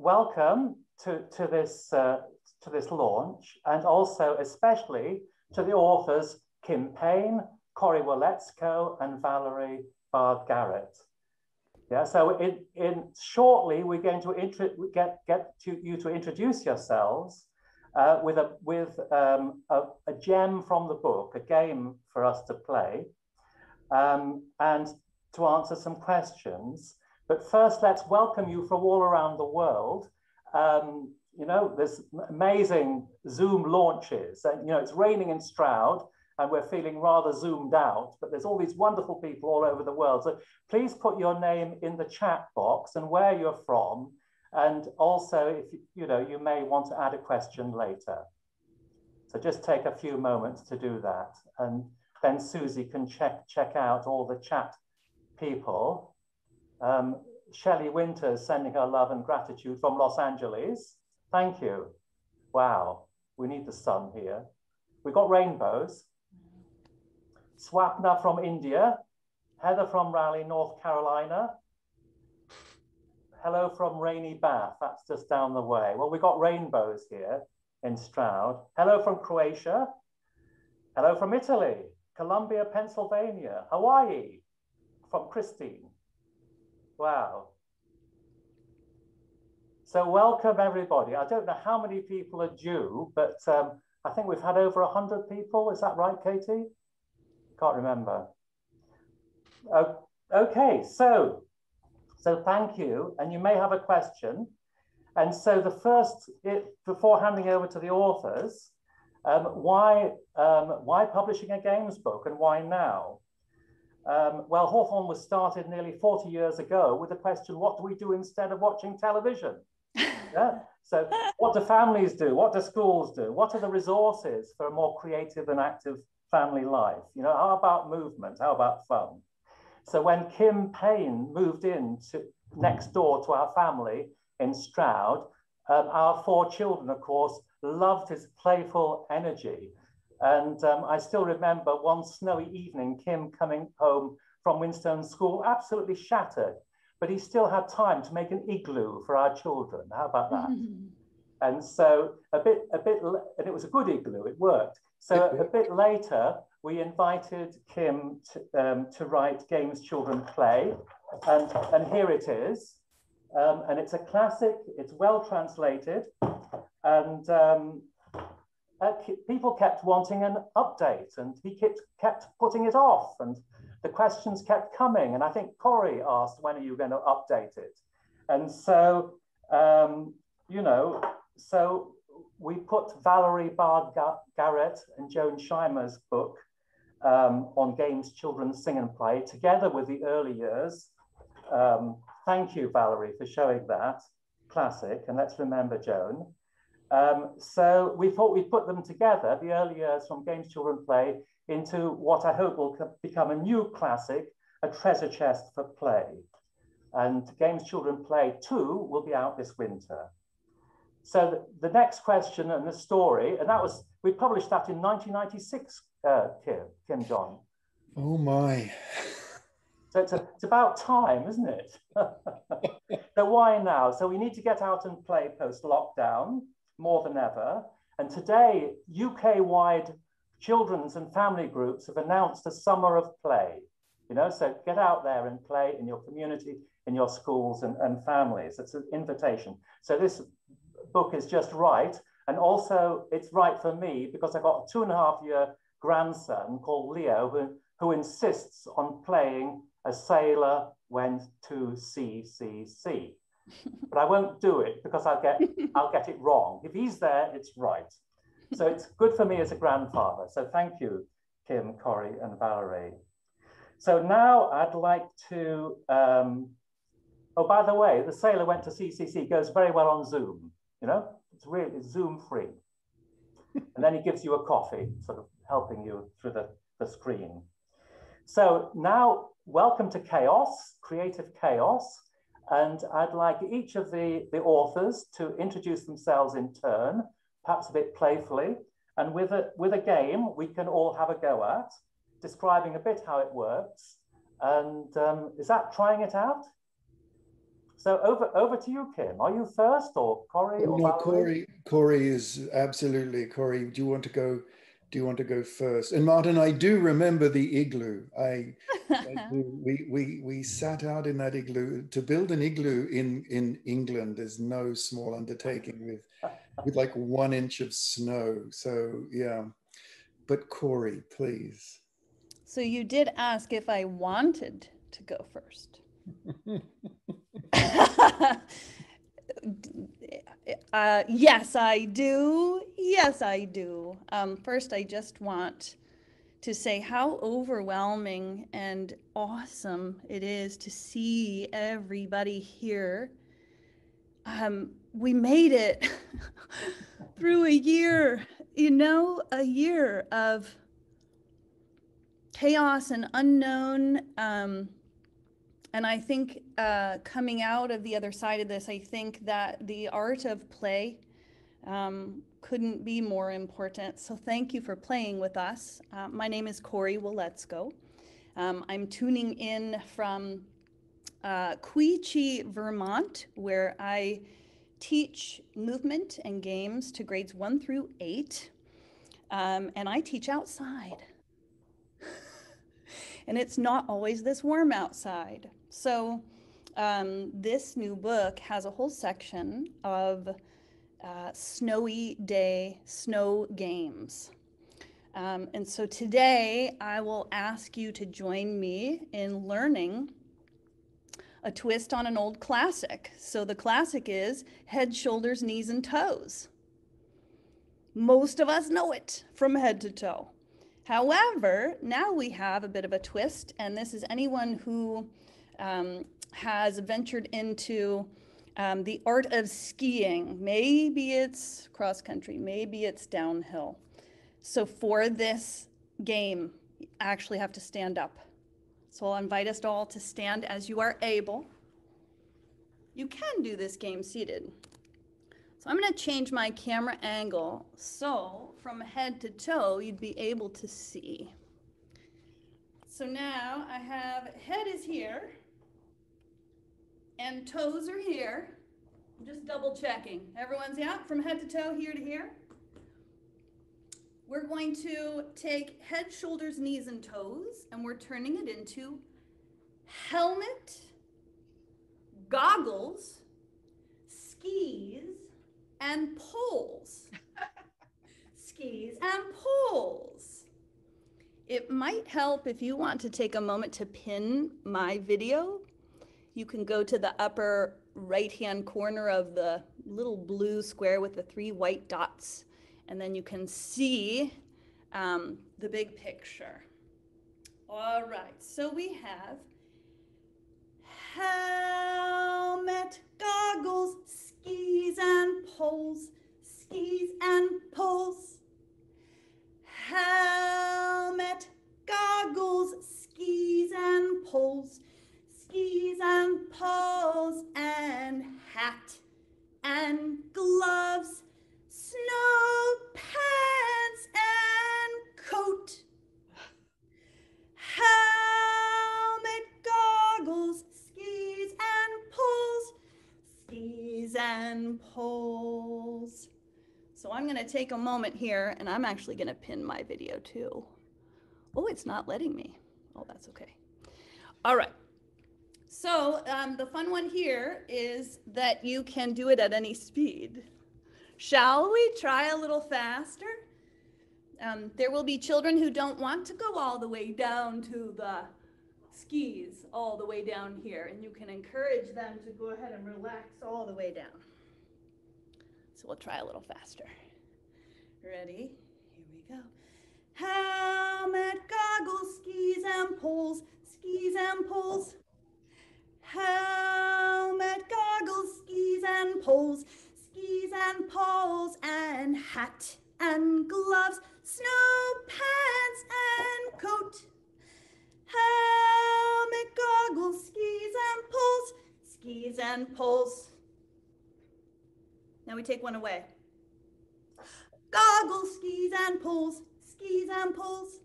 welcome to, to, this, uh, to this launch and also especially to the authors Kim Payne, Cory Waletzko, and Valerie Baadh Garrett. Yeah, so in, in shortly, we're going to get, get to you to introduce yourselves uh, with, a, with um, a, a, gem from the book, a game for us to play, um, and to answer some questions. But first, let's welcome you from all around the world. Um, you know, there's amazing Zoom launches, and you know, it's raining in Stroud, and we're feeling rather zoomed out, but there's all these wonderful people all over the world. So please put your name in the chat box and where you're from. And also, if you know, you may want to add a question later. So just take a few moments to do that. And then Susie can check, check out all the chat people. Um, Shelley Winters sending her love and gratitude from Los Angeles. Thank you. Wow, we need the sun here. We've got rainbows. Swapna from India, Heather from Raleigh, North Carolina. Hello from rainy Bath, that's just down the way. Well, we've got rainbows here in Stroud. Hello from Croatia. Hello from Italy, Columbia, Pennsylvania, Hawaii, from Christine. Wow. So welcome everybody. I don't know how many people are due, but um, I think we've had over 100 people. Is that right, Katie? Can't remember. Uh, okay, so, so thank you. And you may have a question. And so the first, it, before handing over to the authors, um, why, um, why publishing a games book and why now? Um, well, Hawthorn was started nearly 40 years ago with the question, what do we do instead of watching television? yeah. So what do families do? What do schools do? What are the resources for a more creative and active family life? You know, how about movement? How about fun? So when Kim Payne moved in to, next door to our family in Stroud, um, our four children, of course, loved his playful energy. And um, I still remember one snowy evening, Kim coming home from Winstone School, absolutely shattered, but he still had time to make an igloo for our children. How about that? and so a bit, a bit, and it was a good igloo, it worked. So a bit later, we invited Kim to, um, to write Games Children Play, and, and here it is. Um, and it's a classic, it's well translated, and um, uh, people kept wanting an update, and he kept, kept putting it off, and the questions kept coming. And I think Cory asked, when are you going to update it? And so, um, you know, so we put Valerie Baadh Garrett and Joan Scheimer's book um, on games children sing and play together with the early years. Um, thank you, Valerie, for showing that classic. And let's remember Joan. Um, so we thought we'd put them together, the early years from Games Children Play, into what I hope will become a new classic, a treasure chest for play. And Games Children Play 2 will be out this winter. So the, the, next question and the story, and that was, we published that in 1996, uh, Kim, Kim John. Oh my. So it's, a, it's about time, isn't it? so why now? So we need to get out and play post-lockdown more than ever. And today, UK-wide children's and family groups have announced a summer of play. You know, so get out there and play in your community, in your schools and, and families. It's an invitation. So this book is just right. And also it's right for me because I've got a two and a half year grandson called Leo who, who insists on playing a sailor went to CCC. But I won't do it because I'll get, I'll get it wrong. If he's there, it's right. So it's good for me as a grandfather. So thank you, Kim, Cory, and Valerie. So now I'd like to, um, oh, by the way, the sailor went to CCC goes very well on Zoom. You know, it's really it's Zoom free. and then he gives you a coffee, sort of helping you through the, the screen. So now, welcome to Chaos, Creative Chaos. And I'd like each of the, the authors to introduce themselves in turn, perhaps a bit playfully. And with a, with a game we can all have a go at, describing a bit how it works. And um, is that trying it out? So over over to you, Kim. Are you first or Cory or no, Valerie? Cory. Cory is absolutely Cory. Do you want to go? Do you want to go first? And Martin, I do remember the igloo. I, I we we we sat out in that igloo. To build an igloo in in England is no small undertaking with with like one inch of snow. So yeah. But Cory, please. So you did ask if I wanted to go first. uh, yes, I do. Yes, I do. Um, first, I just want to say how overwhelming and awesome it is to see everybody here. Um, we made it through a year, you know, a year of chaos and unknown. Um, and I think uh, coming out of the other side of this, I think that the art of play um, couldn't be more important. So thank you for playing with us. Uh, my name is Cory Go. Um, I'm tuning in from uh, Quechee, Vermont, where I teach movement and games to grades one through eight. Um, and I teach outside. And it's not always this warm outside. So um, this new book has a whole section of uh, snowy day snow games. Um, and so today I will ask you to join me in learning a twist on an old classic. So the classic is head, shoulders, knees, and toes. Most of us know it from head to toe. However, now we have a bit of a twist, and this is anyone who um, has ventured into um, the art of skiing. Maybe it's cross country, maybe it's downhill. So for this game, you actually have to stand up. So I'll invite us all to stand as you are able. You can do this game seated. So I'm going to change my camera angle so from head to toe you'd be able to see. So now I have head is here and toes are here. I'm just double checking. Everyone's out from head to toe, here to here. We're going to take head, shoulders, knees, and toes, and we're turning it into helmet, goggles, skis, and poles. skis and poles. It might help if you want to take a moment to pin my video you can go to the upper right-hand corner of the little blue square with the three white dots, and then you can see um, the big picture. All right, so we have helmet, goggles, skis and poles, skis and poles. Helmet, goggles, skis and poles, skis and poles and hat and gloves, snow pants and coat, helmet, skis and poles. So I'm going to take a moment here and I'm actually going to pin my video too. Oh, it's not letting me. Oh, that's okay. All right. So um, the fun one here is that you can do it at any speed. Shall we try a little faster? Um, there will be children who don't want to go all the way down to the skis all the way down here, and you can encourage them to go ahead and relax all the way down. So we'll try a little faster. Ready? Here we go. Helmet, goggles, skis and poles, skis and poles helmet, goggles, skis and poles, skis and poles and hat and gloves, snow pants and coat. Helmet, goggles, skis and poles, skis and poles. Now we take one away. Goggles, skis and poles, skis and poles.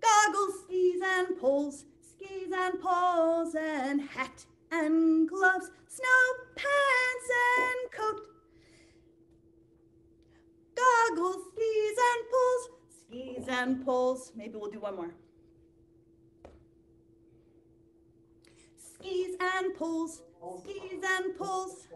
Goggles, skis and poles, skis and poles and hat and gloves, snow pants and coat. Goggles, skis and poles, poles. Maybe we'll do one more. Skis and poles, skis and poles.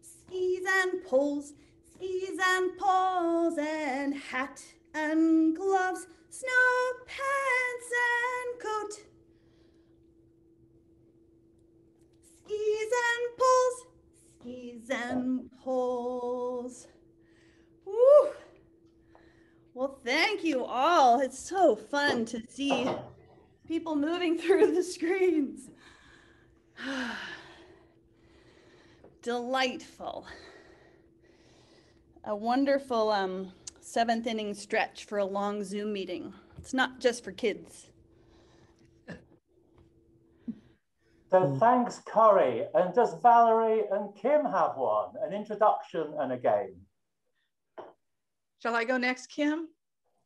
Skis and poles, skis and poles and hat and gloves, snow pants and coat. Skis and poles, skis and poles. Woo! Well, thank you all. It's so fun to see people moving through the screens. Delightful. A wonderful um, seventh inning stretch for a long Zoom meeting. It's not just for kids. So thanks, Cory. And does Valerie and Kim have one? An introduction and a game. Shall I go next, Kim?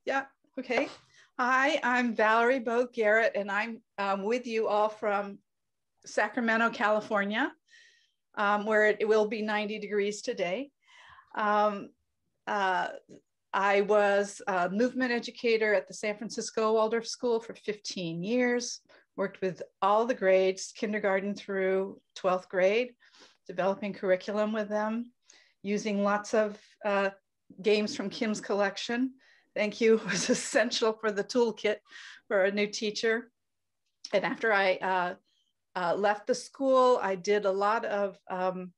Yeah, okay. Hi, I'm Valerie Baadh Garrett, and I'm um, with you all from Sacramento, California, um, where it, it, will be 90 degrees today. Um, uh, I was a movement educator at the San Francisco Waldorf School for 15 years, worked with all the grades, kindergarten through 12th grade, developing curriculum with them, using lots of uh, games from Kim's collection. Thank you it was essential for the toolkit for a new teacher. And after I uh, uh, left the school, I did a lot of um,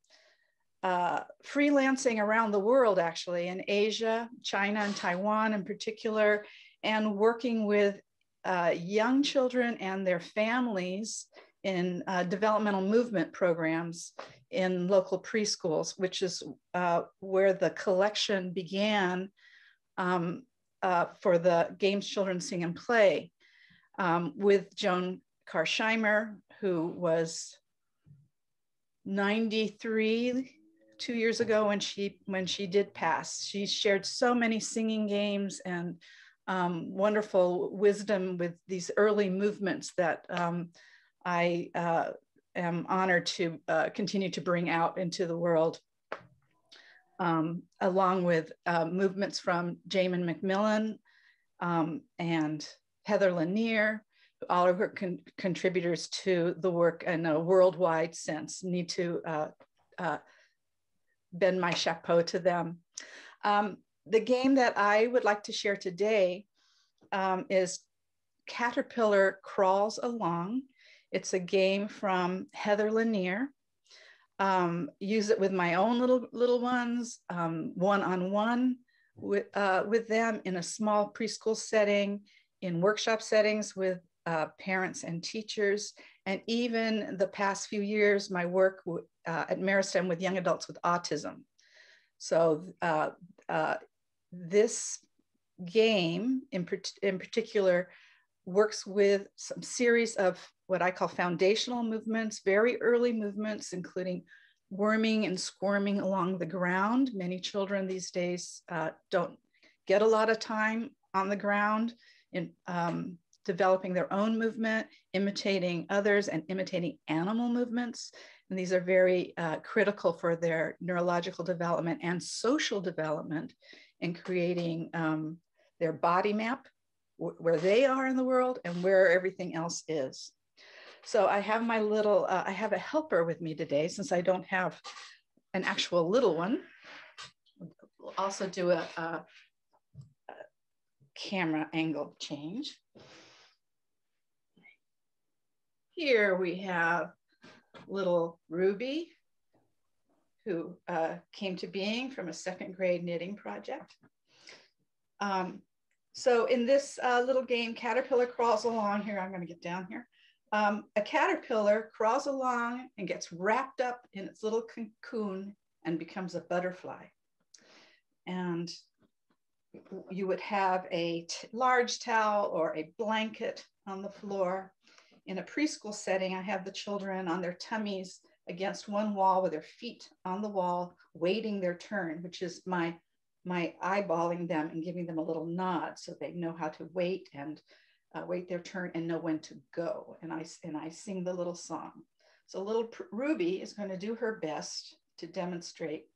uh, freelancing around the world, actually, in Asia, China, and Taiwan in particular, and working with uh, young children and their families in uh, developmental movement programs in local preschools, which is uh, where the collection began um, uh, for the Games Children Sing and Play um, with Joan Karsheimer, who was 93 two years ago when she when she did pass. She shared so many singing games and um, wonderful wisdom with these early movements that um, I uh, am honored to uh, continue to bring out into the world. Um, along with uh, movements from Jaimen McMillan um, and Heather Lanier, all of her con contributors to the work in a worldwide sense need to uh, uh, bend my chapeau to them. Um, the game that I would like to share today um, is Caterpillar Crawls Along. It's a game from Heather Lanier. Um, use it with my own little little ones, one on one with uh, with them in a small preschool setting, in workshop settings with uh, parents and teachers, and even the past few years, my work uh, at Meristem with young adults with autism. So uh, uh, this game in, in particular works with some series of what I call foundational movements, very early movements, including worming and squirming along the ground. Many children these days uh, don't get a lot of time on the ground in um, developing their own movement, imitating others, and imitating animal movements. And these are very uh, critical for their neurological development and social development in creating um, their body map, where they are in the world and where everything else is. So I have my little, uh, I have a helper with me today since I don't have an actual little one. We'll also do a, a, a camera angle change. Here we have little Ruby, who uh, came to being from a second grade knitting project. Um, so in this uh, little game, caterpillar crawls along here. I'm going to get down here. Um, a caterpillar crawls along and gets wrapped up in its little cocoon and becomes a butterfly. And you would have a large towel or a blanket on the floor in a preschool setting, I have the children on their tummies against one wall with their feet on the wall, waiting their turn, which is my my eyeballing them and giving them a little nod so they know how to wait and uh, wait their turn and know when to go. And I, and I sing the little song. So little Ruby is going to do her best to demonstrate.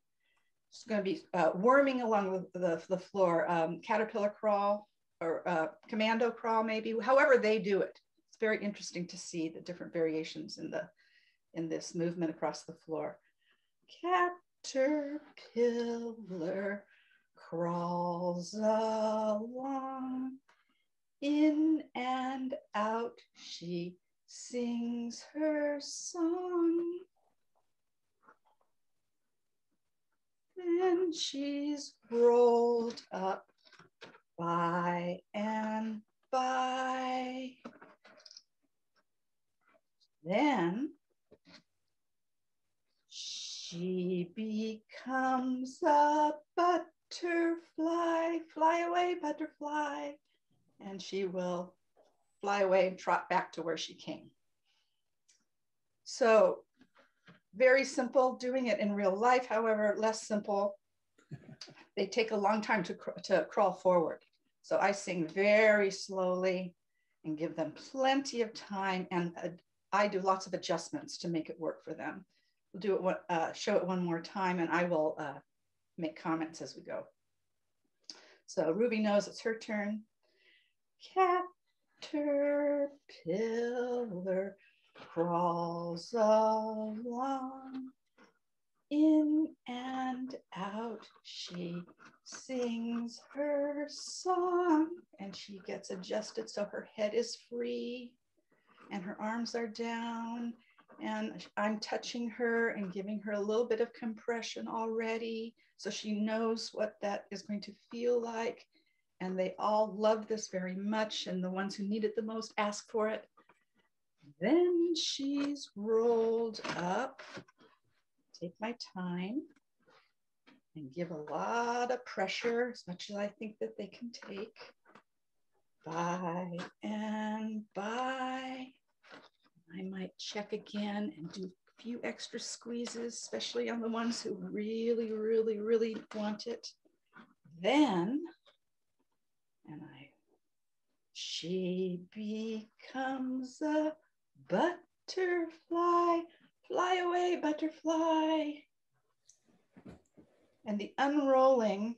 She's going to be uh, worming along the, the, the floor, um, caterpillar crawl or uh, commando crawl, maybe, however they do it. It's very interesting to see the different variations in the in this movement across the floor. Caterpillar crawls along, in and out she sings her song. Then she's rolled up by and by. Then she becomes a butterfly, fly away, butterfly, and she will fly away and trot back to where she came. So very simple, doing it in real life, however, less simple. They take a long time to, to crawl forward. So I sing very slowly and give them plenty of time. And uh, I do lots of adjustments to make it work for them. We'll do it, uh, show it one more time and I will uh, make comments as we go. So Ruby knows it's her turn. Caterpillar crawls along, in and out she sings her song, and she gets adjusted so her head is free and her arms are down and I'm touching her and giving her a little bit of compression already so she knows what that is going to feel like. And they all love this very much. And the ones who need it the most ask for it. Then she's rolled up. Take my time and give a lot of pressure, as much as I think that they can take. By and by. I might check again and do a few extra squeezes, especially on the ones who really, really, really want it. Then, and I, she becomes a butterfly, fly away, butterfly. And the unrolling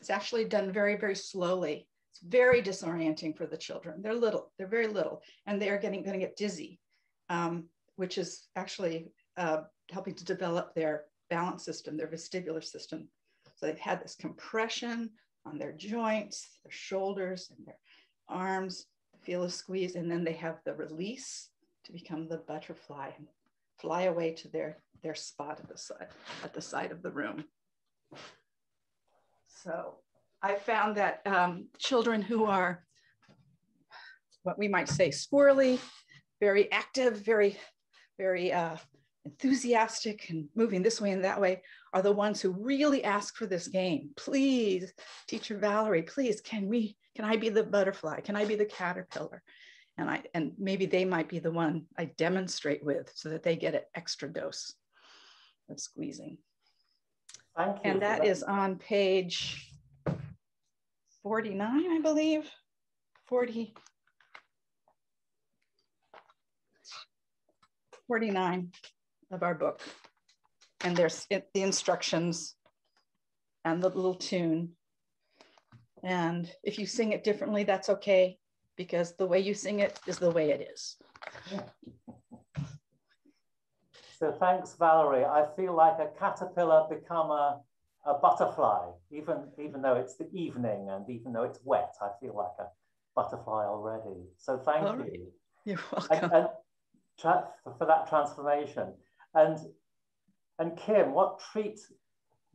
is actually done very, very slowly. It's very disorienting for the children. They're little, they're very little, and they are getting going to get dizzy, um, which is actually uh, helping to develop their balance system, their vestibular system. So they've had this compression on their joints, their shoulders, and their arms, feel a squeeze, and then they have the release to become the butterfly and fly away to their, their spot at the side, at the side of the room. So I found that um, children who are what we might say squirrely, very active, very, very uh, enthusiastic and moving this way and that way are the ones who really ask for this game. Please, teacher Valerie, please, can we, can I be the butterfly? Can I be the caterpillar? And I, and maybe they might be the one I demonstrate with so that they get an extra dose of squeezing. Thank you. And that, that is on page 49, I believe. 40. 49 of our book. And there's the instructions and the little tune. And if you sing it differently, that's okay, because the way you sing it is the way it is. So thanks, Valerie. I feel like a caterpillar become a a butterfly, even even though it's the evening and even though it's wet, I feel like a butterfly already. So thank All you. Right. You're welcome. And, and for that transformation. And and Kim, what treat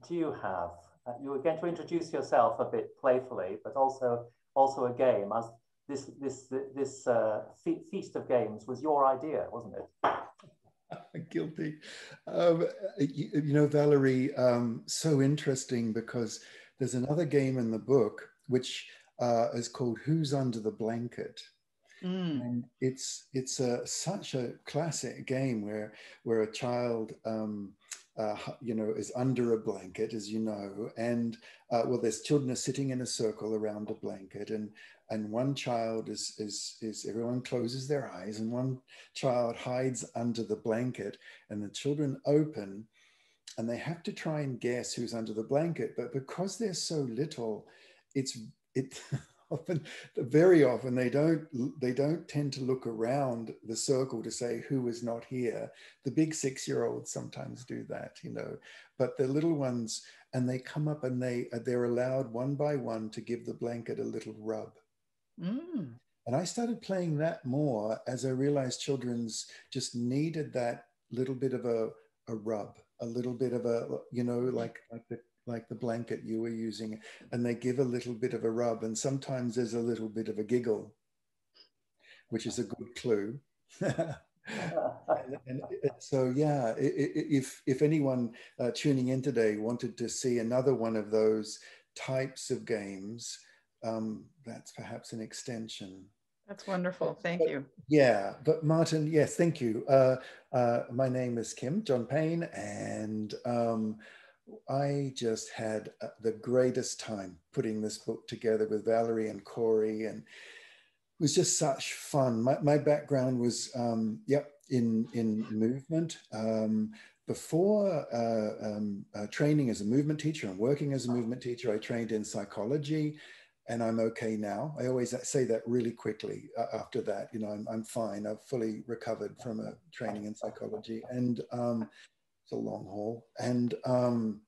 do you have? Uh, you were going to introduce yourself a bit playfully, but also also a game. As this this this uh, feast of games was your idea, wasn't it? Guilty. Um, you, you, know, Valerie, um, so interesting because there's another game in the book which uh, is called Who's Under the Blanket. Mm. And it's it's a, such a classic game where where a child um, uh, you know, is under a blanket, as you know, and uh, well, there's children are sitting in a circle around a blanket, and and one child is is is everyone closes their eyes, and one child hides under the blanket, and the children open, and they have to try and guess who's under the blanket, but because they're so little, it's it. often very often they don't they don't tend to look around the circle to say who is not here? The big six year olds sometimes do that you know but the little ones and they come up and they they're allowed one by one to give the blanket a little rub. Mm. and i started playing that more as i realized children's just needed that little bit of a, a rub a little bit of a you know like like the like the blanket you were using, and they give a little bit of a rub, and sometimes there's a little bit of a giggle, which is a good clue. and, and, so, yeah, if if anyone uh, tuning in today wanted to see another one of those types of games, um, that's perhaps an extension. That's wonderful. Thank but, you. Yeah, but Martin, yes, thank you. Uh, uh, my name is Kim John Payne, and um, I just had uh, the greatest time putting this book together with Valerie and Cory, and it was just such fun. My, my background was, um, yep, in in movement. Um, before uh, um, uh, training as a movement teacher and working as a movement teacher, I trained in psychology, and I'm okay now. I always say that really quickly uh, after that. You know, I'm, I'm fine. I've fully recovered from a training in psychology, and um, it's a long haul. And, um,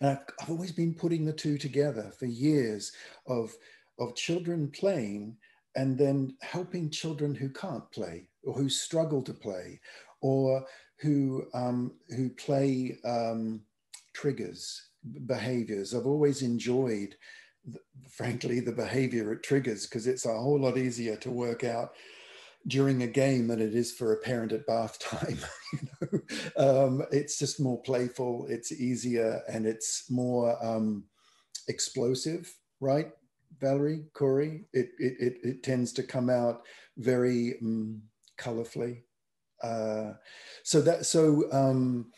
and I've, I've always been putting the two together for years of, of children playing and then helping children who can't play or who struggle to play or who, um, who play um, triggers, behaviors. I've always enjoyed, frankly, the behavior it triggers because it's a whole lot easier to work out during a game than it is for a parent at bath time. you know? um, it's just more playful, it's easier, and it's more um, explosive, right? Valerie, Cory, it, it, it, it, tends to come out very um, colorfully. Uh, so that so um,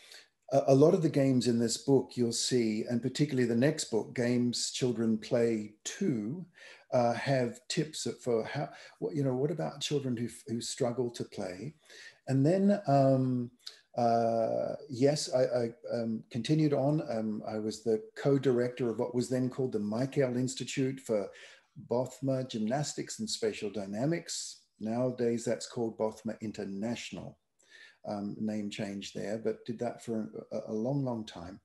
a, a lot of the games in this book you'll see, and particularly the next book, Games Children Play Too, uh, have tips for how, what, you know, what about children who, who struggle to play? And then, um, uh, yes, I, I um, continued on. Um, I was the co-director of what was then called the Michael Institute for Bothmer Gymnastics and Spatial Dynamics. Nowadays, that's called Bothmer International. Um, name change there, but did that for a, a long, long time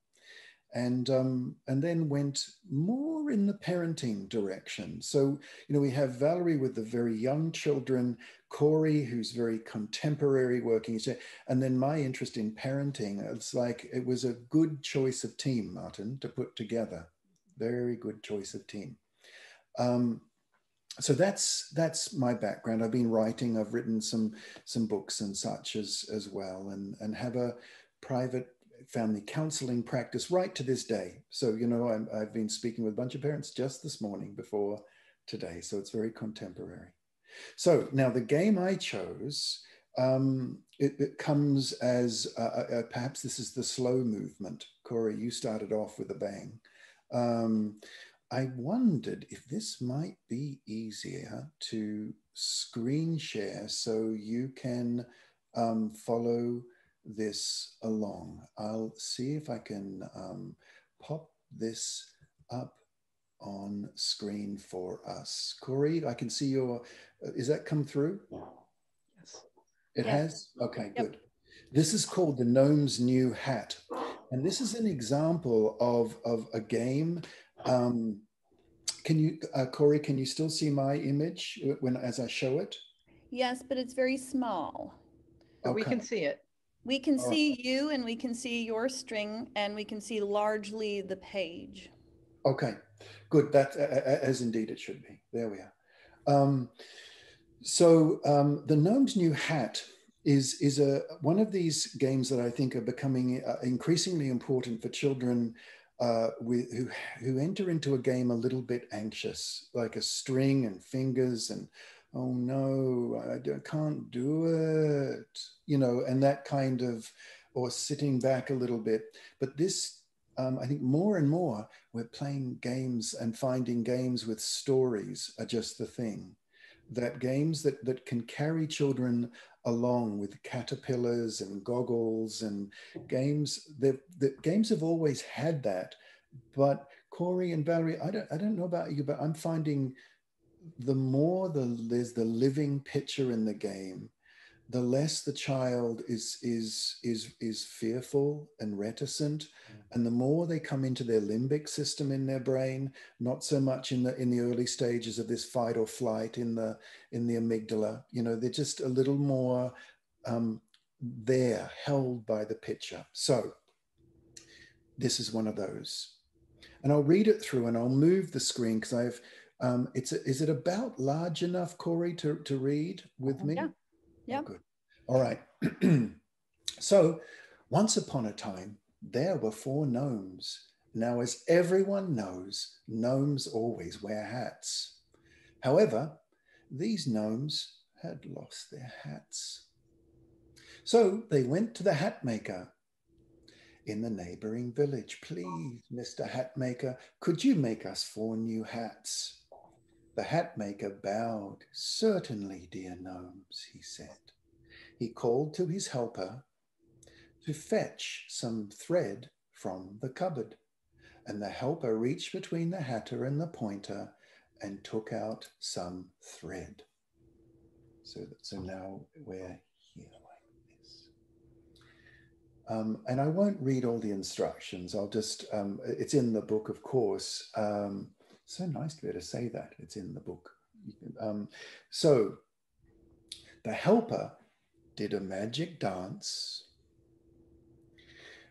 and um, and then went more in the parenting direction. So you know we have Valerie with the very young children, Cory who's very contemporary working, and then my interest in parenting. It's like it was a good choice of team, Martin, to put together. Very good choice of team. Um, so that's that's my background. I've been writing. I've written some some books and such as as well, and and have a private family counseling practice right to this day. So, you know, i have been speaking with a bunch of parents just this morning before today. So it's very contemporary. So now the game I chose, um, it, it, comes as uh, uh, uh, perhaps this is the slow movement. Cory, you started off with a bang. Um, I wondered if this might be easier to screen share so you can um, follow this along. I'll see if I can um, pop this up on screen for us. Cory, I can see your, uh, is that come through? Yes. It yes. has? Okay, yep. good. This is called the Gnome's New Hat. And this is an example of, of a game. Um, can you, uh, Cory, can you still see my image when as I show it? Yes, but it's very small. Okay. We can see it. We can oh. see you and we can see your string and we can see largely the page. Okay, good. That as indeed it should be. There we are. Um, so um, the gnome's new hat is is a one of these games that I think are becoming uh, increasingly important for children uh, with, who who enter into a game a little bit anxious, like a string and fingers and oh no, I can't do it, you know, and that kind of or sitting back a little bit. But this, um, I think more and more, we're playing games and finding games with stories are just the thing. That games that, that can carry children along with caterpillars and goggles and games that, that games have always had that. But Cory and Valerie, I don't, I don't know about you, but I'm finding the more the, there's the living picture in the game, the less the child is is is is fearful and reticent. Mm. and the more they come into their limbic system in their brain not so much in the in the early stages of this fight or flight in the in the amygdala you know they're just a little more um, there held by the picture. So this is one of those. And i'll read it through and i'll move the screen because i've um, it's a, is it about large enough cory to, to read with me yeah yeah. Oh, good. All right. so, once upon a time, there were four gnomes. Now, as everyone knows, gnomes always wear hats. However, these gnomes had lost their hats. So they went to the hat maker in the neighboring village. Please, Mr. Hatmaker, could you make us four new hats? The hat maker bowed. Certainly, dear gnomes, he said. He called to his helper to fetch some thread from the cupboard. And the helper reached between the hatter and the pointer and took out some thread. So, so now we're here like this. Um, and I won't read all the instructions. I'll just, um, it's in the book, of course. Um, so nice to be able to say that. It's in the book. Um, so the helper did a magic dance.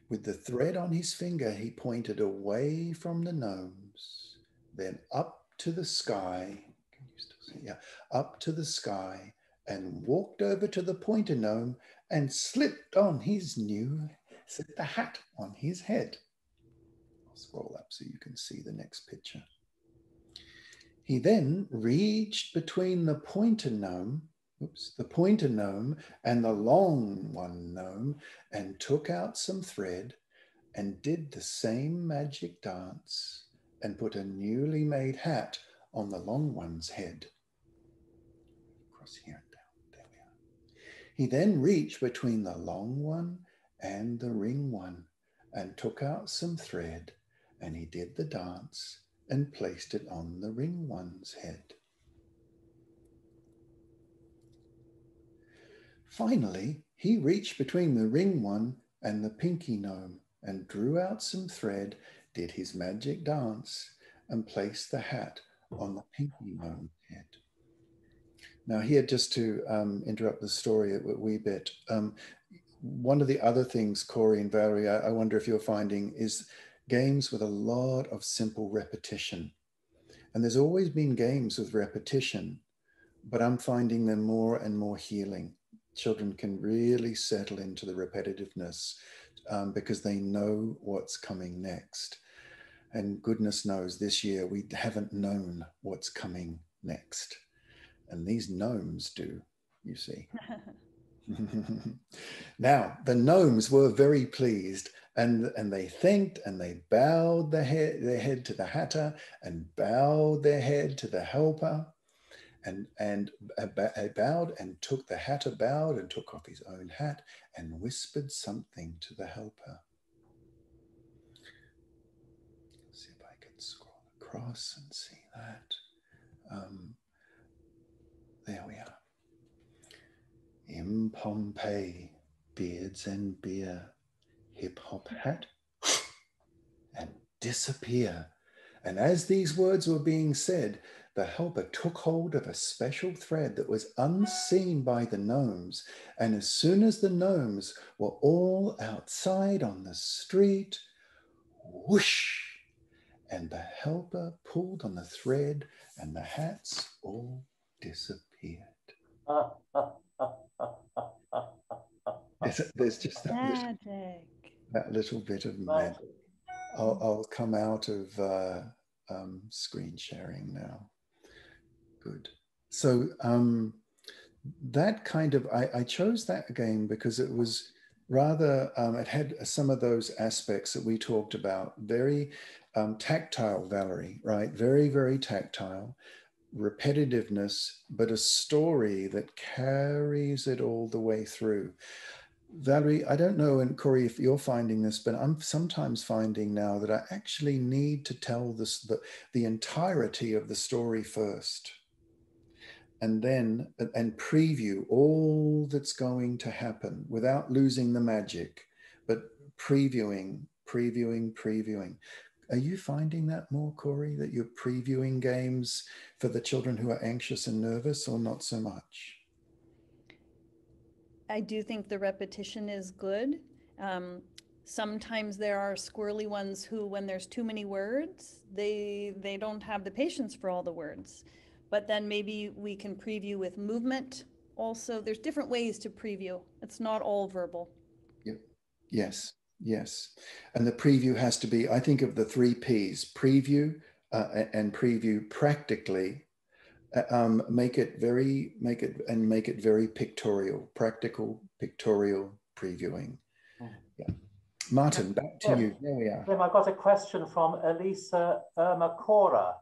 With the thread on his finger, he pointed away from the gnomes, then up to the sky. Can you still see? Yeah, up to the sky, and walked over to the pointer gnome and slipped on his new, slipped the hat on his head. I'll scroll up so you can see the next picture. He then reached between the pointer gnome, oops, the pointer gnome and the long one gnome and took out some thread and did the same magic dance and put a newly made hat on the long one's head. Across here and down, there we are. He then reached between the long one and the ring one and took out some thread and he did the dance and placed it on the ring one's head. Finally, he reached between the ring one and the pinky gnome and drew out some thread, did his magic dance, and placed the hat on the pinky gnome's head. Now, here, just to um, interrupt the story a, wee bit, um, one of the other things, Cory and Valerie, I, I wonder if you're finding is games with a lot of simple repetition. And there's always been games with repetition, but I'm finding them more and more healing. Children can really settle into the repetitiveness um, because they know what's coming next. And goodness knows this year we haven't known what's coming next. And these gnomes do, you see. now, the gnomes were very pleased and, and they thanked and they bowed their head, their head to the hatter and bowed their head to the helper and, and bowed and took the hatter bowed and took off his own hat and whispered something to the helper. Let's see if I can scroll across and see that. Um, there we are. In Pompeii, beards and beer, hip hop hat, and disappear. And as these words were being said, the helper took hold of a special thread that was unseen by the gnomes. And as soon as the gnomes were all outside on the street, whoosh, and the helper pulled on the thread, and the hats all disappeared. there's, there's just that magic that little bit of magic. I'll, I'll come out of uh, um, screen sharing now. Good. So um, that kind of, I, I chose that again because it was rather, um, it had some of those aspects that we talked about. Very um, tactile, Valerie, right? Very, very tactile, repetitiveness, but a story that carries it all the way through. Valerie, I don't know, and Cory, if you're finding this, but I'm sometimes finding now that I actually need to tell this the, the entirety of the story first. And then and preview all that's going to happen without losing the magic but previewing previewing previewing. Are you finding that more cory that you're previewing games for the children who are anxious and nervous or not so much i do think the repetition is good um, sometimes there are squirrely ones who when there's too many words they they don't have the patience for all the words but then maybe we can preview with movement also. There's different ways to preview. It's not all verbal. Yep. Yes. Yes. And the preview has to be, I think of the three P's preview uh, and preview practically. Uh, um, make it very, make it and make it very pictorial, practical, pictorial previewing. Hmm. Yeah. Martin, back to you. There we are. I've got a question from Elisa Ermacora.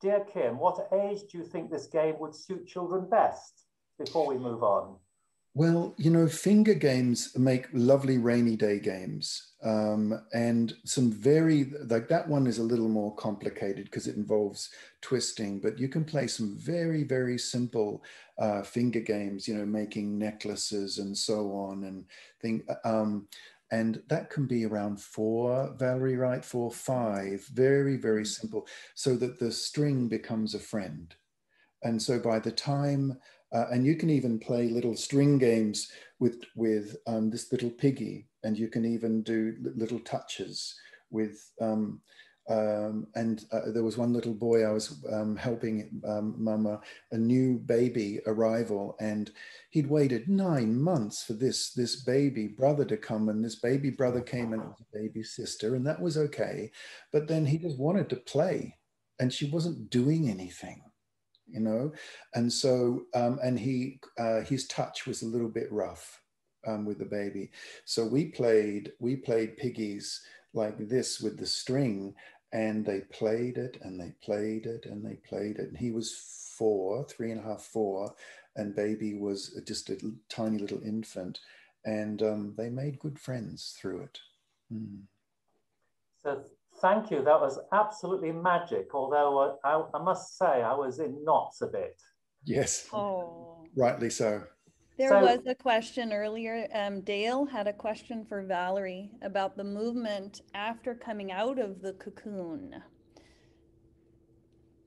Dear Kim, what age do you think this game would suit children best before we move on? Well, you know, finger games make lovely rainy day games. Um, and some very, like that one is a little more complicated because it involves twisting, but you can play some very, very simple uh, finger games, you know, making necklaces and so on and thing. Um, and that can be around four, Valerie, right? Four, five, very, very mm. simple, so that the string becomes a friend. And so by the time, uh, and you can even play little string games with, with um, this little piggy, and you can even do little touches with um, um, and uh, there was one little boy I was um, helping um, mama, a new baby arrival, and he'd waited nine months for this this baby brother to come, and this baby brother came and was a baby sister, and that was okay. But then he just wanted to play, and she wasn't doing anything, you know, and so um, and he uh, his touch was a little bit rough um, with the baby, so we played we played piggies like this with the string and they played it and they played it and they played it. And he was four, three and a half, four, and baby was just a tiny little infant. And um, they made good friends through it. Mm. So thank you. That was absolutely magic. Although uh, I, I must say I was in knots a bit. Yes. Oh. Rightly so. There so, was a question earlier. Um, Dale had a question for Valerie about the movement after coming out of the cocoon.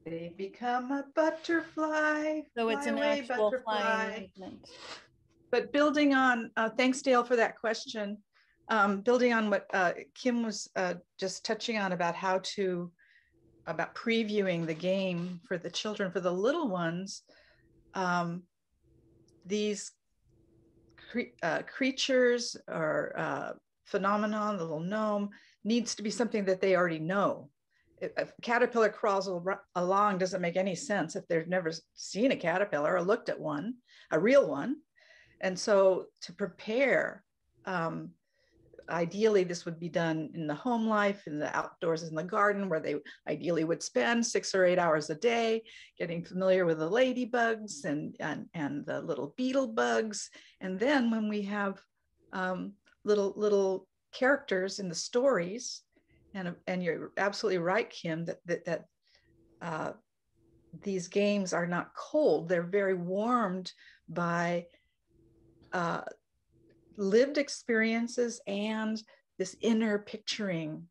They become a butterfly. So it's an away, actual flying movement. But building on, uh, thanks Dale for that question. Um, building on what uh, Kim was uh, just touching on about how to, about previewing the game for the children, for the little ones, um, these cre- uh, creatures or uh, phenomenon, the little gnome, needs to be something that they already know. If a caterpillar crawls along doesn't make any sense if they've never seen a caterpillar or looked at one, a real one. And so to prepare um, ideally this would be done in the home life in the outdoors in the garden where they ideally would spend six or eight hours a day getting familiar with the ladybugs and and, and the little beetle bugs. And then when we have um, little little characters in the stories and and you're absolutely right kim that that, that uh, these games are not cold. They're very warmed by uh, lived experiences and this inner picturing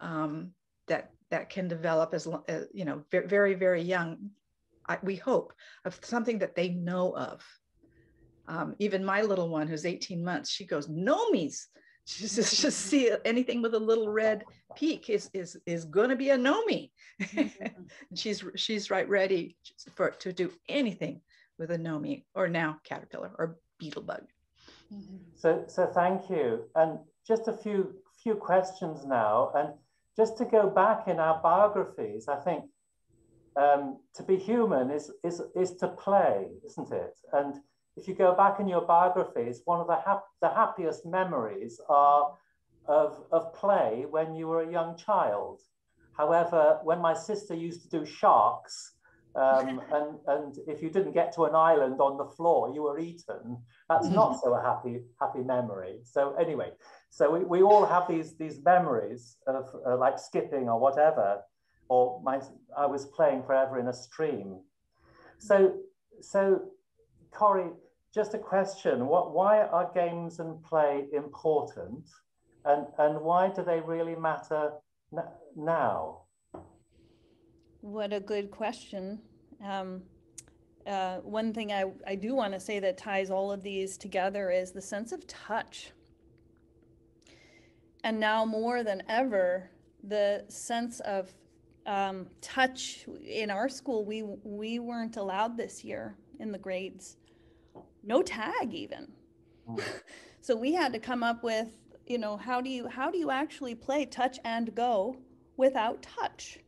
um, that that can develop as, as you know very very young I, we hope of something that they know of. Um, even my little one who's 18 months she goes nomies she just just see anything with a little red peak is is is going to be a nomi mm-hmm. she's she's right ready for to do anything with a nomi or now caterpillar or beetle bug so, so thank you. And just a few few questions now. And just to go back in our biographies, I think um, to be human is, is, is to play, isn't it? And if you go back in your biographies, one of the, hap the happiest memories are of, of play when you were a young child. However, when my sister used to do sharks, um, and, and if you didn't get to an island on the floor, you were eaten. That's not so a happy, happy memory. So anyway, so we, we all have these, these memories of uh, like skipping or whatever, or my, I was playing forever in a stream. So, so Cory, just a question, what, why are games and play important? And, and why do they really matter now? What a good question. Um, uh, one thing I, I do want to say that ties all of these together is the sense of touch. And now more than ever, the sense of um, touch in our school, we, we weren't allowed this year in the grades. No tag even. Oh. so we had to come up with, you know, how do you, how do you actually play touch and go without touch?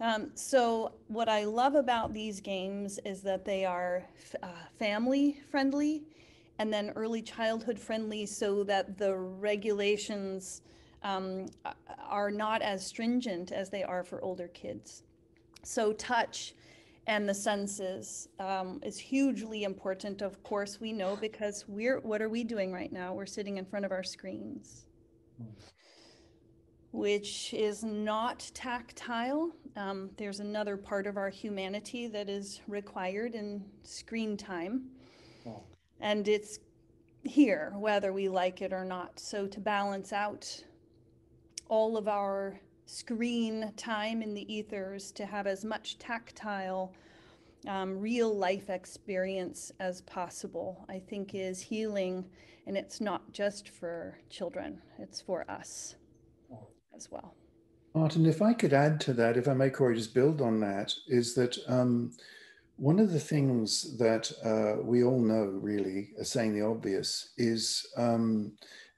Um, so what I love about these games is that they are uh, family friendly and then early childhood friendly so that the regulations um, are not as stringent as they are for older kids. So touch and the senses um, is hugely important. Of course, we know because we're, what are we doing right now? We're sitting in front of our screens. Which is not tactile. Um, there's another part of our humanity that is required in screen time. Oh. And it's here, whether we like it or not. So to balance out all of our screen time in the ethers, to have as much tactile, um, real life experience as possible, I think is healing. And it's not just for children, it's for us as well. Martin, if I could add to that, if I may, Cory, just build on that, is that um, one of the things that uh, we all know, really, saying the obvious, is um,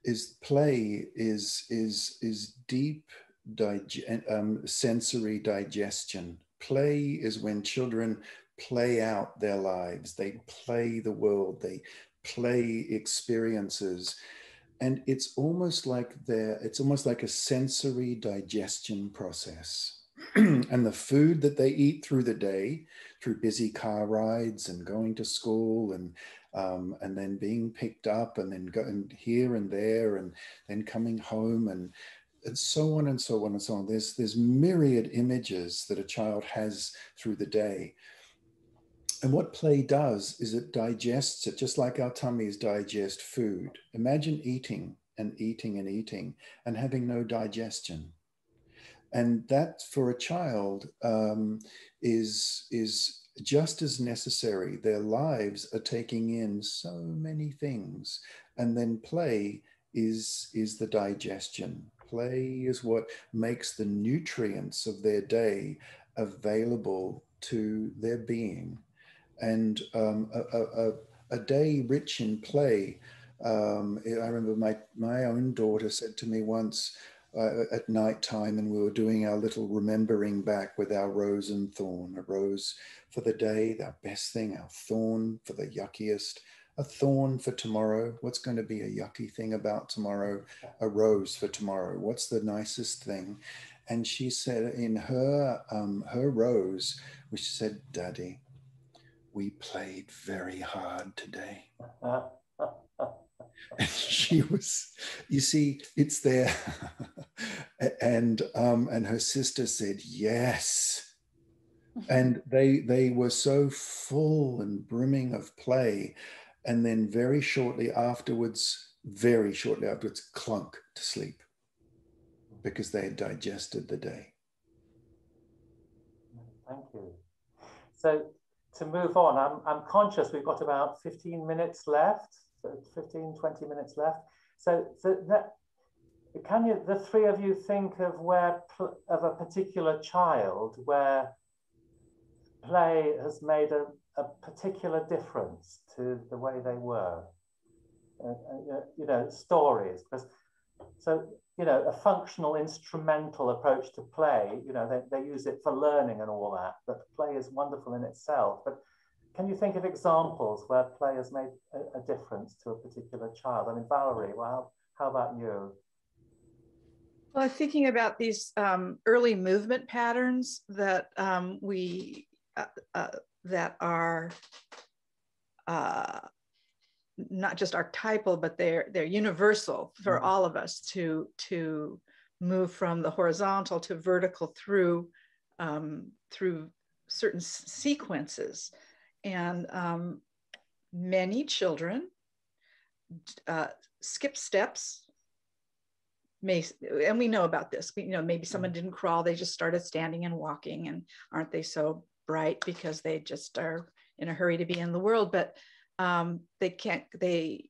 is play is is is deep um, sensory digestion. Play is when children play out their lives. They play the world. They play experiences and it's almost like there it's almost like a sensory digestion process. And the food that they eat through the day through busy car rides and going to school and um, and then being picked up and then going here and there and then coming home and and so on and so on and so on. There's there's myriad images that a child has through the day and what play does is it digests it just like our tummies digest food. Imagine eating and eating and eating and having no digestion. And that for a child um, is, is just as necessary. Their lives are taking in so many things. And then play is, is the digestion. Play is what makes the nutrients of their day available to their being and um, a, a, a, day rich in play. Um, I remember my, my own daughter said to me once uh, at night time, and we were doing our little remembering back with our rose and thorn, a rose for the day, our best thing, our thorn for the yuckiest, a thorn for tomorrow. What's going to be a yucky thing about tomorrow? A rose for tomorrow. What's the nicest thing? And she said in her um, her rose, which said, "Daddy, we played very hard today. and she was, you see, it's there. and um, and her sister said, yes. And they they were so full and brimming of play. And then very shortly afterwards, very shortly afterwards, clunk to sleep because they had digested the day. Thank you. So to move on, I'm, I'm conscious we've got about 15 minutes left, so 15, 20 minutes left. So, can you, the three of you think of where, of a particular child where play has made a, a particular difference to the way they were? Uh, uh, you know, stories, because so you know, a functional instrumental approach to play. You know, they, they use it for learning and all that, but play is wonderful in itself. But can you think of examples where play has made a, a difference to a particular child? I mean, Valerie, well, how, about you? Well, I'm thinking about these um, early movement patterns that um, we uh, uh, that are uh, not just archetypal, but they're they're universal for mm-hmm. all of us to to move from the horizontal to vertical through um, through certain sequences, and um, many children uh, skip steps. May and we know about this. you know, maybe someone mm-hmm. didn't crawl; they just started standing and walking, and aren't they so bright because they just are in a hurry to be in the world? But um, they can't they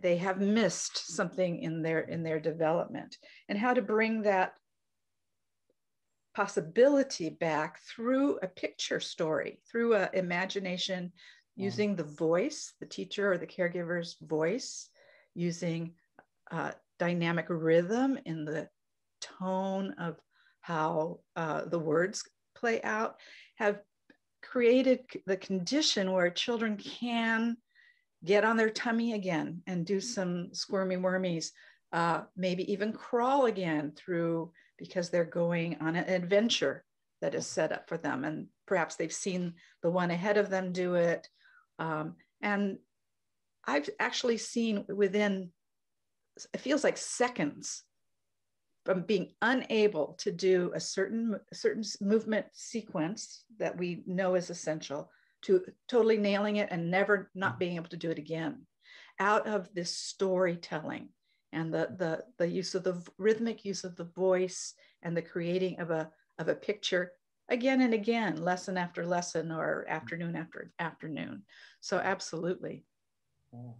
they have missed something in their in their development. And how to bring that possibility back through a picture story through a imagination using the voice the teacher or the caregiver's voice using uh, dynamic rhythm in the tone of how uh, the words play out have created the condition where children can get on their tummy again and do some squirmy wormies, uh, maybe even crawl again through because they're going on an adventure that is set up for them. And perhaps they've seen the one ahead of them do it. Um, and I've actually seen within, it feels like seconds, from being unable to do a certain certain movement sequence that we know is essential to totally nailing it and never not mm. being able to do it again. Out of this storytelling and the the the use of the rhythmic use of the voice and the creating of a of a picture again and again lesson after lesson or afternoon after afternoon. So absolutely. Mm.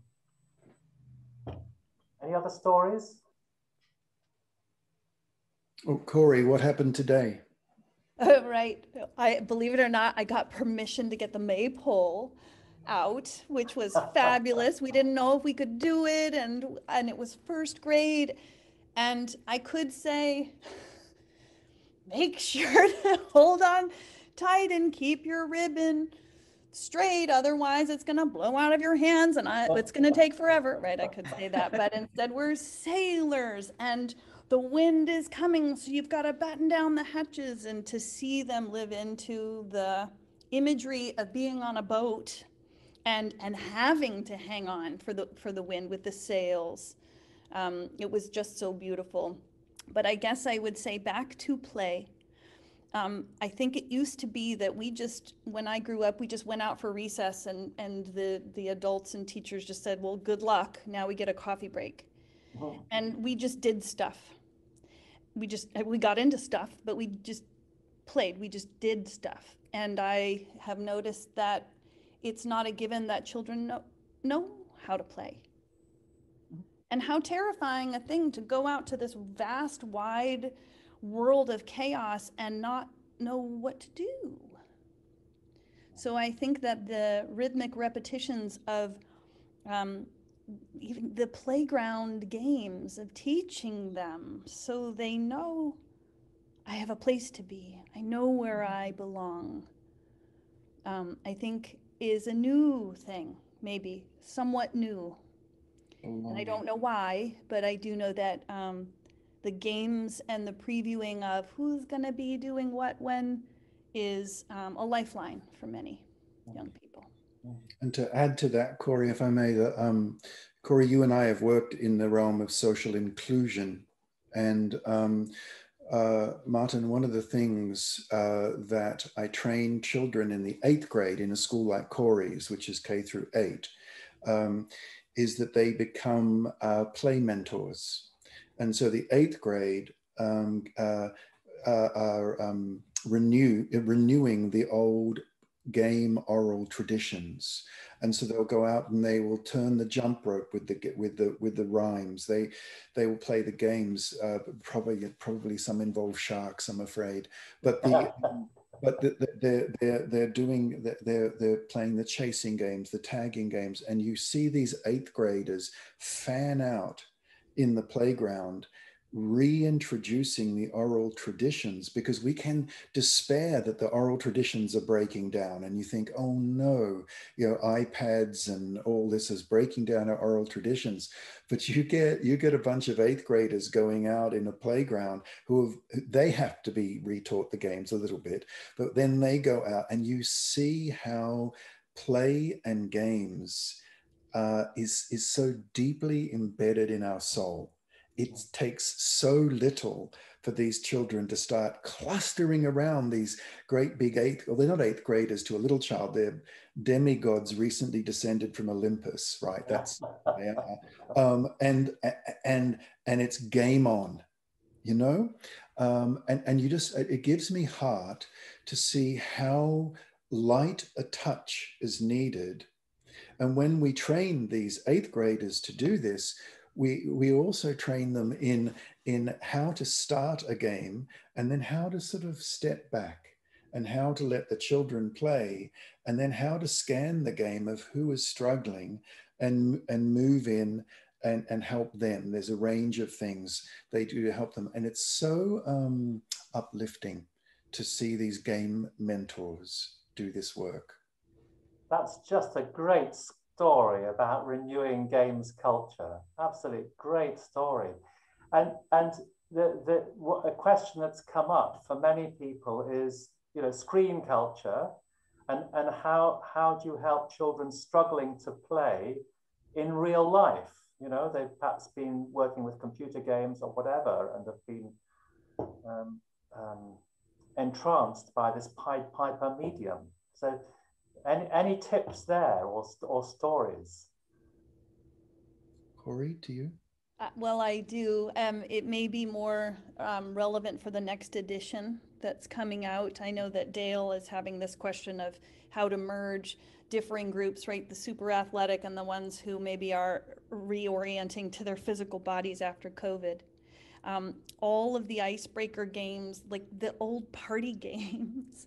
Any other stories Oh, Cory, what happened today? Uh, right. I believe it or not, I got permission to get the maypole out, which was fabulous. We didn't know if we could do it, and and it was first grade, and I could say, make sure to hold on tight and keep your ribbon straight otherwise it's going to blow out of your hands and I, it's going to take forever right i could say that but instead we're sailors and the wind is coming, so you've got to batten down the hatches and to see them live into the imagery of being on a boat and and having to hang on for the for the wind with the sails. Um, it was just so beautiful. But I guess I would say back to play. Um, I think it used to be that we just, when I grew up, we just went out for recess and, and the, the adults and teachers just said, well, good luck. Now we get a coffee break. Uh-huh. And we just did stuff we just we got into stuff, but we just played. We just did stuff, and I have noticed that it's not a given that children know know how to play. And how terrifying a thing to go out to this vast, wide world of chaos and not know what to do. So I think that the rhythmic repetitions of um, even the playground games of teaching them so they know I have a place to be. I know where I belong. Um, I think is a new thing, maybe somewhat new. And I don't know why, but I do know that um, the games and the previewing of who's going to be doing what when is um, a lifeline for many young people. And to add to that, Cory, if I may, um, Cory, you and I have worked in the realm of social inclusion. And um, uh, Martin, one of the things uh, that I train children in the eighth grade in a school like Cory's, which is K through eight, um, is that they become uh, play mentors. And so the eighth grade um, uh, uh, are um, renew, renewing the old game oral traditions. And so they'll go out and they will turn the jump rope with the with the with the rhymes. They they will play the games uh, probably probably some involve sharks i'm afraid. But the but the, the, they're they're they're doing they're they're playing the chasing games the tagging games. And you see these eighth graders fan out in the playground reintroducing the oral traditions because we can despair that the oral traditions are breaking down and you think oh no you know ipads and all this is breaking down our oral traditions. But you get you get a bunch of eighth graders going out in a playground who have they have to be retaught the games a little bit but then they go out and you see how play and games uh, is is so deeply embedded in our soul it takes so little for these children to start clustering around these great big eighth, well, they're not eighth graders to a little child, they're demigods recently descended from Olympus, right? That's, yeah. Um, and, and, and it's game on, you know? Um, and, and you just, it gives me heart to see how light a touch is needed. And when we train these eighth graders to do this, we we also train them in in how to start a game and then how to sort of step back and how to let the children play and then how to scan the game of who is struggling and and move in and, and help them. There's a range of things they do to help them. And it's so um, uplifting to see these game mentors do this work. That's just a great story about renewing games culture. Absolutely great story. And, and the, the, a question that's come up for many people is, you know, screen culture and, and how, how do you help children struggling to play in real life? You know, they've perhaps been working with computer games or whatever and have been um, um, entranced by this Pied Piper medium. So any, any tips there or, or stories? Cory, to you? Uh, well, I do. Um, it may be more um, relevant for the next edition that's coming out. I know that Dale is having this question of how to merge differing groups, right? The super athletic and the ones who maybe are reorienting to their physical bodies after COVID. Um, all of the icebreaker games, like the old party games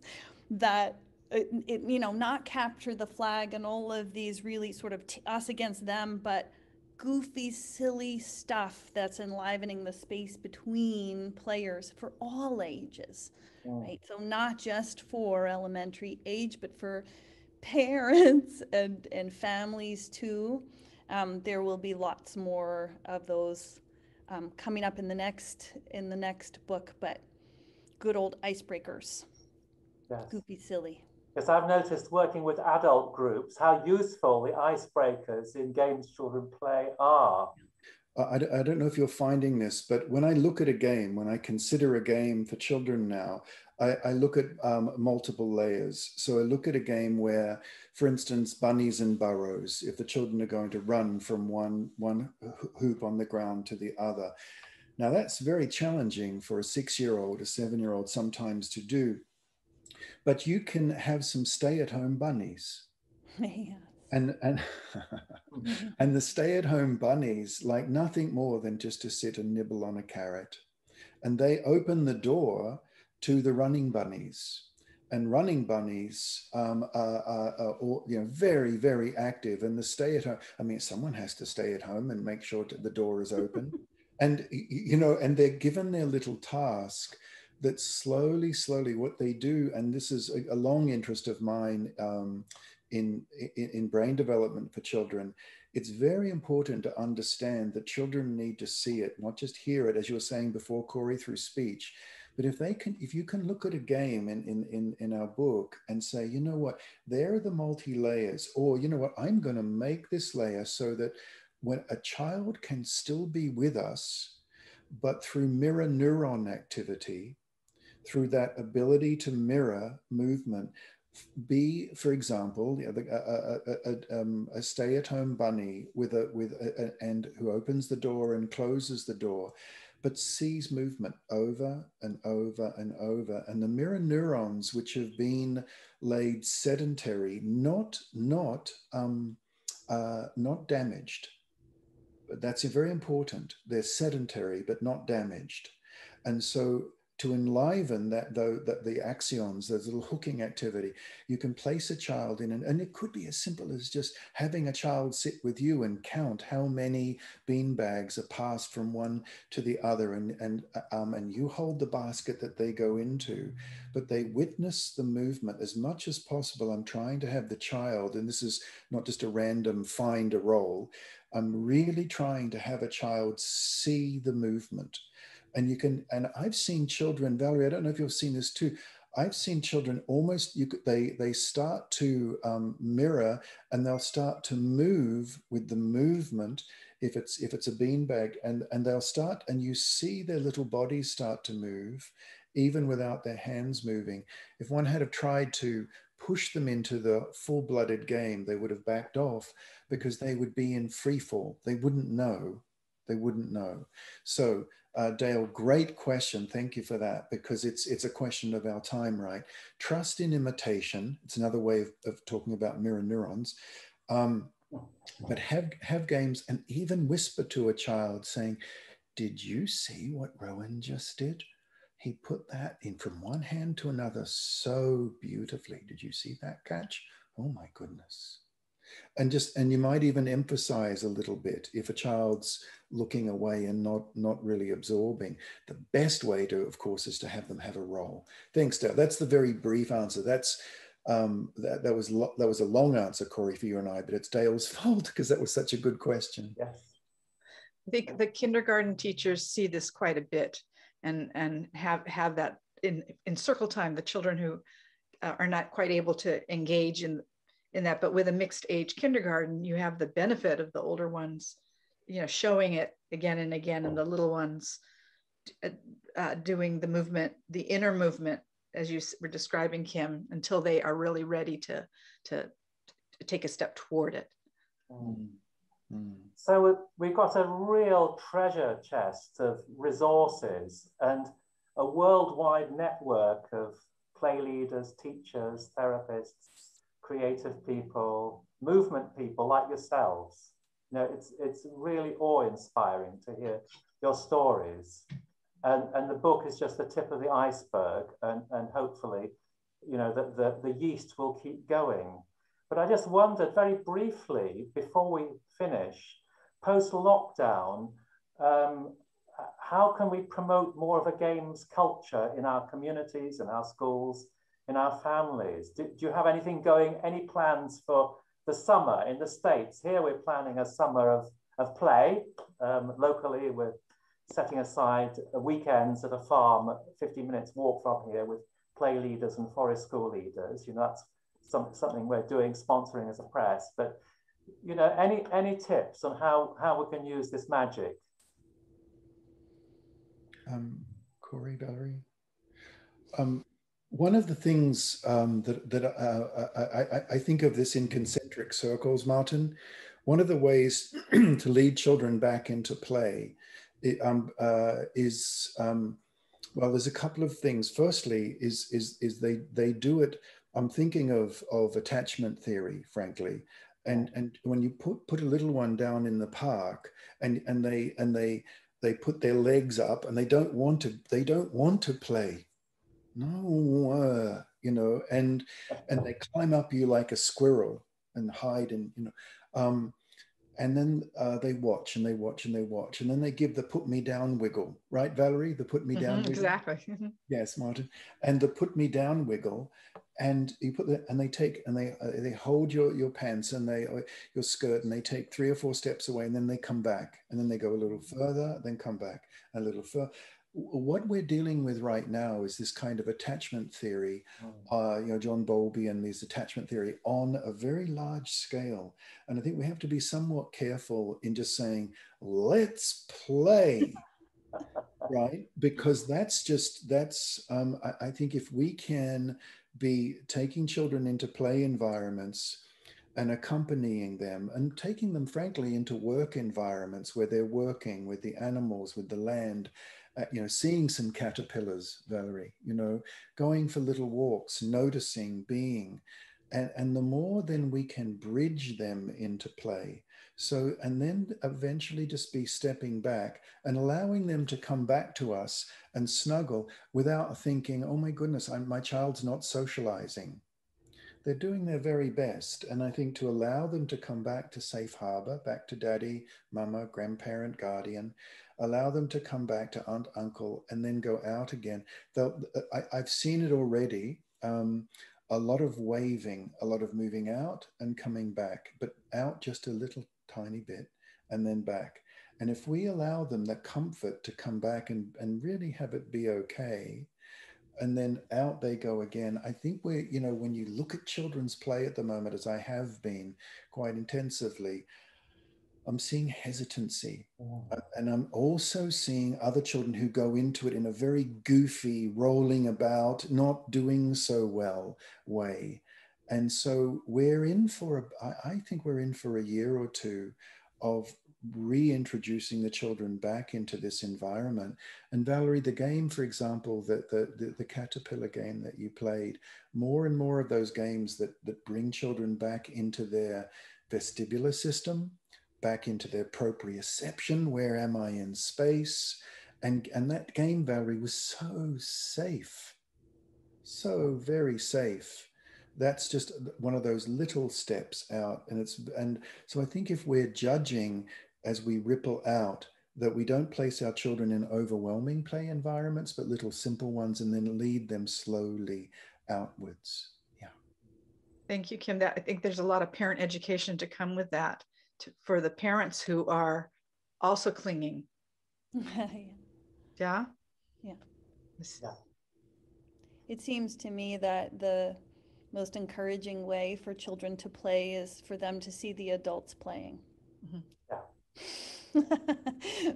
that it, it, you know, not capture the flag and all of these really sort of t- us against them, but goofy, silly stuff that's enlivening the space between players for all ages, mm. right? So not just for elementary age, but for parents and and families too. Um, there will be lots more of those um, coming up in the next in the next book, but good old icebreakers. Yes. Goofy, silly. Because I've noticed working with adult groups how useful the icebreakers in games children play are. I, I don't know if you're finding this, but when I look at a game, when I consider a game for children now, I, I look at um, multiple layers. So I look at a game where, for instance, bunnies and burrows, if the children are going to run from one, one hoop on the ground to the other. Now that's very challenging for a six year old, a seven year old sometimes to do but you can have some stay-at-home bunnies. Yes. And and mm-hmm. and the stay-at-home bunnies like nothing more than just to sit and nibble on a carrot, and they open the door to the running bunnies. And running bunnies um, are, are, are all, you know very very active, and the stay at home. I mean, someone has to stay at home and make sure that the door is open, and you know, and they're given their little task that slowly, slowly, what they do, and this is a, a long interest of mine um, in, in, in brain development for children. It's very important to understand that children need to see it, not just hear it, as you were saying before, Cory, through speech. But if they can, if you can look at a game in, in, in, in our book and say, you know what, there are the multi layers, or you know what, I'm going to make this layer so that when a child can still be with us, but through mirror neuron activity, through that ability to mirror movement be, for example, a, a, a, um, a, stay-at-home bunny with a with a, and who opens the door and closes the door, but sees movement over and over and over, and the mirror neurons, which have been laid sedentary, not not um, uh, not damaged. But that's very important. They're sedentary but not damaged, and so to enliven that though that the axons, those little hooking activity, you can place a child in, and, and it could be as simple as just having a child sit with you and count how many bean bags are passed from one to the other, and and um, and you hold the basket that they go into, but they witness the movement as much as possible. I'm trying to have the child, and this is not just a random find a role. I'm really trying to have a child see the movement and you can and i've seen children valerie i don't know if you've seen this too. I've seen children almost you they they start to um, mirror and they'll start to move with the movement if it's if it's a beanbag. And and they'll start and you see their little bodies start to move even without their hands moving. If one had have tried to push them into the full-blooded game they would have backed off because they would be in free fall. They wouldn't know. They wouldn't know. So uh, Dale, great question. Thank you for that because it's it's a question of our time, right? Trust in imitation. It's another way of, of talking about mirror neurons. Um, but have have games and even whisper to a child saying, "Did you see what Rowan just did? He put that in from one hand to another so beautifully. Did you see that catch? Oh my goodness!" And just and you might even emphasize a little bit if a child's looking away and not not really absorbing. The best way to, of course, is to have them have a role. Thanks, Dale. That's the very brief answer. That's um, that, that was that was a long answer, Cory, for you and I, but it's Dale's fault because that was such a good question. Yes. I think the kindergarten teachers see this quite a bit and and have have that in in circle time the children who uh, are not quite able to engage in in that but with a mixed age kindergarten you have the benefit of the older ones you know showing it again and again and the little ones uh, uh, doing the movement the inner movement as you were describing kim until they are really ready to to, to take a step toward it mm. Mm. so we've got a real treasure chest of resources and a worldwide network of play leaders teachers therapists creative people movement people like yourselves you know, it's, it's really awe-inspiring to hear your stories. And, and the book is just the tip of the iceberg and, and hopefully, you know, the, the, the yeast will keep going. But I just wondered very briefly before we finish, post-lockdown, um, how can we promote more of a games culture in our communities, in our schools, in our families? Do, do you have anything going, any plans for the summer in the States. Here we're planning a summer of, of play. Um, locally, we're setting aside weekends at a farm, 15 minutes walk from here with play leaders and forest school leaders. You know, that's some, something we're doing, sponsoring as a press. But, you know, any, any tips on how, how we can use this magic? Um, Cory, Valerie? Um, one of the things um, that, that uh, I, I, think of this in concentric circles, Martin, one of the ways to lead children back into play um, uh, is, um, well, there's a couple of things. Firstly, is, is, is they, they do it, I'm thinking of, of attachment theory, frankly. And, and when you put, put a little one down in the park and, and, they, and they, they put their legs up and they don't want to, they don't want to play no, uh, you know, and and they climb up you like a squirrel and hide and you know, um, and then uh, they watch and they watch and they watch and then they give the put me down wiggle, right, Valerie? The put me mm-hmm, down exactly. yes, Martin, and the put me down wiggle, and you put the and they take and they uh, they hold your your pants and they uh, your skirt and they take three or four steps away and then they come back. And then they go a little further, then come back a little further what we're dealing with right now is this kind of attachment theory, mm. uh, you know, John Bowlby and this attachment theory on a very large scale. And I think we have to be somewhat careful in just saying, let's play, right? Because that's just, that's, um, I, I think if we can be taking children into play environments, and accompanying them and taking them frankly into work environments where they're working with the animals with the land Uh, you know, seeing some caterpillars, Valerie, you know, going for little walks, noticing, being. And, and the more then we can bridge them into play. So, and then eventually just be stepping back and allowing them to come back to us and snuggle without thinking, oh my goodness, I'm, my child's not socializing. They're doing their very best. And I think to allow them to come back to safe harbor, back to daddy, mama, grandparent, guardian, allow them to come back to aunt, uncle, and then go out again. They'll, I, have seen it already. Um, a lot of waving, a lot of moving out and coming back, but out just a little tiny bit and then back. And if we allow them the comfort to come back and, and really have it be okay, and then out they go again. I think we're, you know, when you look at children's play at the moment, as I have been quite intensively, I'm seeing hesitancy. Mm. And I'm also seeing other children who go into it in a very goofy, rolling about, not doing so well way. And so we're in for, a, I think we're in for a year or two of reintroducing the children back into this environment. And Valerie, the game, for example, that the, the, the, caterpillar game that you played, more and more of those games that, that bring children back into their vestibular system, back into their proprioception. Where am I in space? And, and that game, Valerie, was so safe, so very safe. That's just one of those little steps out. And it's, and so I think if we're judging as we ripple out, that we don't place our children in overwhelming play environments, but little simple ones, and then lead them slowly outwards. Yeah. Thank you, Kim. That I think there's a lot of parent education to come with that to, for the parents who are also clinging. yeah. Yeah. Yeah. It seems to me that the most encouraging way for children to play is for them to see the adults playing. Mm-hmm. Yeah.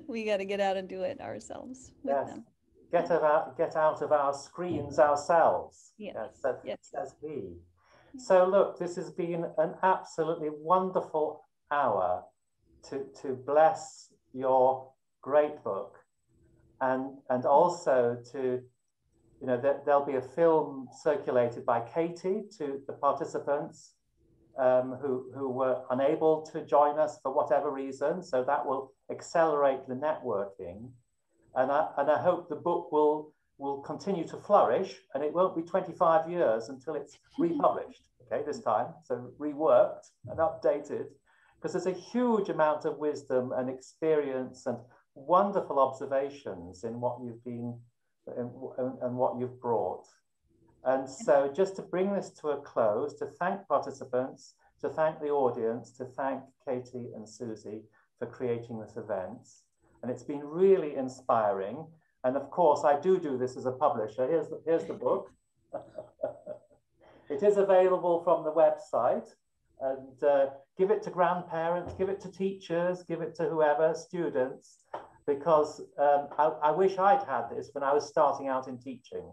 we got to get out and do it ourselves with yes. them. Get out, get out of our screens ourselves. Yeah. Yes, says, yes. says he. So look, this has been an absolutely wonderful hour to, to bless your great book and, and also to, you know, that there'll be a film circulated by Katie to the participants um, who, who were unable to join us for whatever reason. So that will accelerate the networking. And I, and I hope the book will, will continue to flourish and it won't be 25 years until it's republished, okay, this time. So reworked and updated because there's a huge amount of wisdom and experience and wonderful observations in what you've been and, what you've brought. And so just to bring this to a close, to thank participants, to thank the audience, to thank Katie and Susie for creating this event. And it's been really inspiring. And of course, I do do this as a publisher. Here's the, here's the book. it is available from the website and uh, give it to grandparents, give it to teachers, give it to whoever, students, because um, I, I, wish I'd had this when I was starting out in teaching.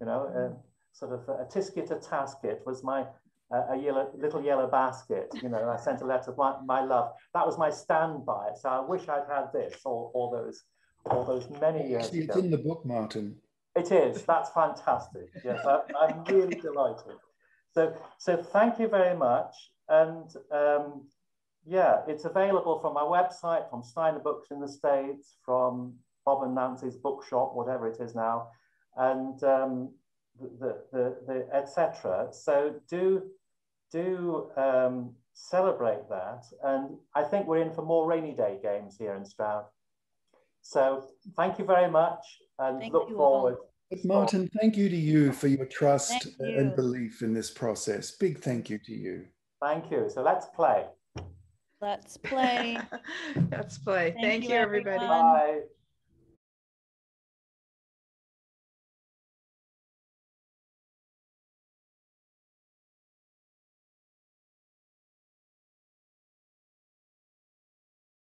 You know, uh, sort of a tisket, a tasket was my uh, a yellow, little yellow basket. You know, I sent a letter of my, my love. That was my standby. So I wish I'd had this all, all those all those many years Actually, ago. It's in the book, Martin. It is. That's fantastic. Yes, I, I'm really delighted. So, so thank you very much. And um, yeah, it's available from my website, from Steiner Books in the States, from Bob and Nancy's bookshop, whatever it is now, and um, the, the, the, etc. So do, do um, celebrate that. And I think we're in for more rainy day games here in Stroud. So thank you very much and thank look forward. All. Martin, thank you to you for your trust you. and belief in this process. Big thank you to you. Thank you. So let's play. Let's play. let's play. Thank, Thank you, you, everybody. Bye.